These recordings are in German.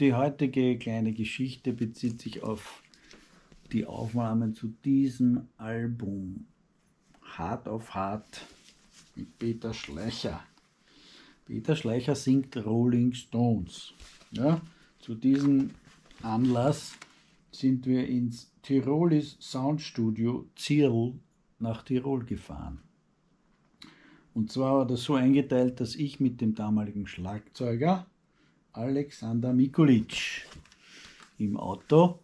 Die heutige kleine Geschichte bezieht sich auf die Aufnahmen zu diesem Album Hart auf Hart mit Peter Schleicher. Peter Schleicher singt Rolling Stones. Ja, zu diesem Anlass sind wir ins Tirolis Soundstudio Zirl nach Tirol gefahren. Und zwar war das so eingeteilt, dass ich mit dem damaligen Schlagzeuger Alexander Mikulic im Auto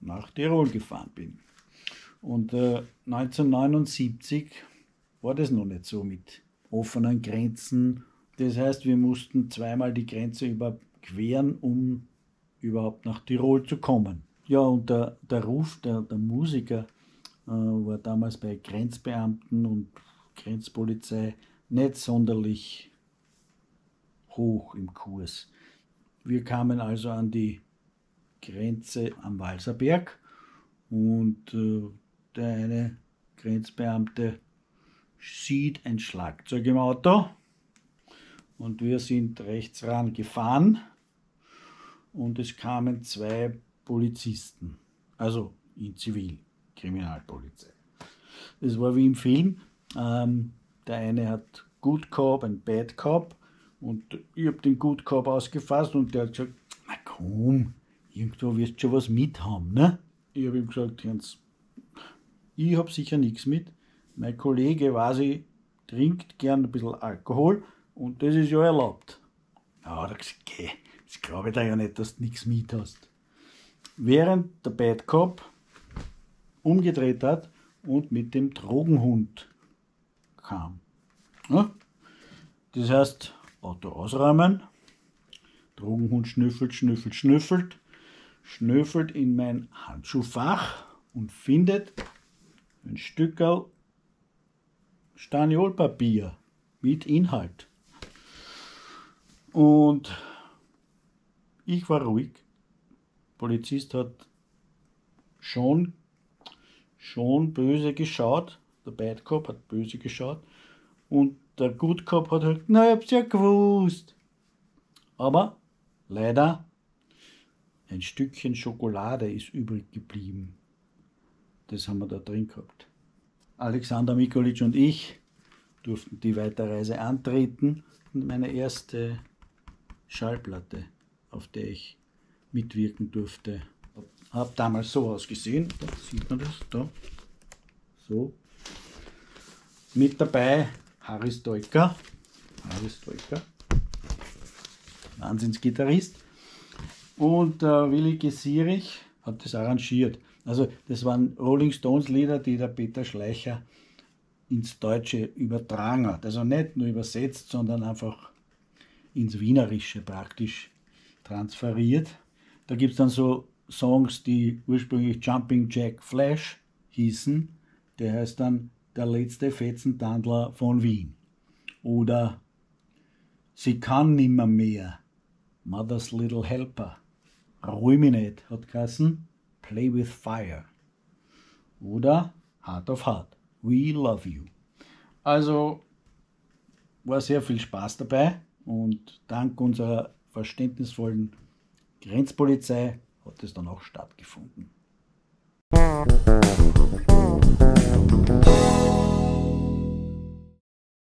nach Tirol gefahren bin. Und äh, 1979 war das noch nicht so mit offenen Grenzen. Das heißt, wir mussten zweimal die Grenze überqueren, um überhaupt nach Tirol zu kommen. Ja, und der, der Ruf der, der Musiker äh, war damals bei Grenzbeamten und Grenzpolizei nicht sonderlich hoch im Kurs. Wir kamen also an die Grenze am Walserberg und äh, der eine Grenzbeamte sieht ein Schlagzeug im Auto und wir sind rechts ran gefahren und es kamen zwei Polizisten, also in Zivil, Kriminalpolizei. Es war wie im Film, ähm, der eine hat Good Cop und Bad Cop und ich habe den Cop ausgefasst und der hat gesagt, na komm, irgendwo wirst du schon was mit haben, ne? Ich habe ihm gesagt, Hans, ich habe sicher nichts mit. Mein Kollege quasi trinkt gern ein bisschen Alkohol und das ist ja erlaubt. Ja, da gesagt, okay, das glaube ich da ja nicht, dass du nichts mit hast. Während der Bad Cop umgedreht hat und mit dem Drogenhund kam. Ja? Das heißt, Auto ausräumen, Drogenhund schnüffelt, schnüffelt, schnüffelt, schnüffelt in mein Handschuhfach und findet ein Stückel Staniolpapier mit Inhalt. Und ich war ruhig. Polizist hat schon, schon böse geschaut. Der Bad Cop hat böse geschaut. Und der Cop hat halt, na, ich hab's ja gewusst. Aber leider ein Stückchen Schokolade ist übrig geblieben. Das haben wir da drin gehabt. Alexander Mikolic und ich durften die Weiterreise antreten und meine erste Schallplatte, auf der ich mitwirken durfte, habe damals so ausgesehen. Da sieht man das, da. So. Mit dabei Haris Deuker. Wahnsinnsgitarrist. Und äh, Willi Gesierich hat das arrangiert. Also das waren Rolling Stones Lieder, die der Peter Schleicher ins Deutsche übertragen hat. Also nicht nur übersetzt, sondern einfach ins Wienerische praktisch transferiert. Da gibt es dann so Songs, die ursprünglich Jumping Jack Flash hießen. Der heißt dann Der letzte Fetzentandler von Wien. Oder Sie kann nimmer mehr. Mother's Little Helper. Ruminate hat geheißen Play with Fire. Oder Heart of Heart. We love you. Also war sehr viel Spaß dabei und dank unserer verständnisvollen Grenzpolizei hat es dann auch stattgefunden. Musik